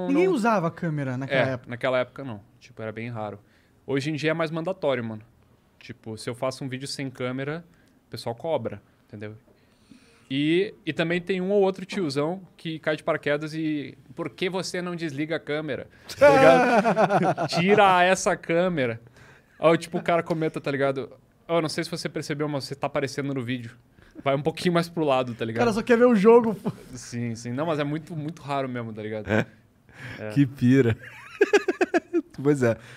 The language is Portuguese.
Ninguém usava câmera naquela é, época. naquela época não. Tipo, era bem raro. Hoje em dia é mais mandatório, mano. Tipo, se eu faço um vídeo sem câmera, o pessoal cobra, entendeu? E, e também tem um ou outro tiozão que cai de paraquedas e. Por que você não desliga a câmera? Tá ligado? Tira essa câmera. Ó, tipo, o cara comenta, tá ligado? Ó, não sei se você percebeu, mas você tá aparecendo no vídeo. Vai um pouquinho mais pro lado, tá O ligado? cara só quer ver o jogo. pô. Sim, sim. Não, mas é muito, muito raro mesmo, tá ligado? Que pira. pois é.